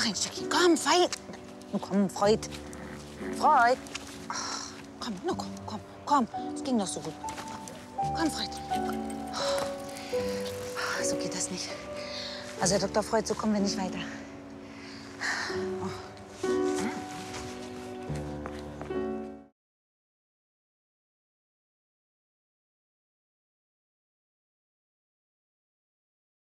Noch ein Stückchen. Komm, Veit. Nun komm, Freud. Freud. Ach, komm, nur komm, komm, komm. Es ging doch so gut. Komm, Freud. So geht das nicht. Also, Herr Dr. Freud, so kommen wir nicht weiter.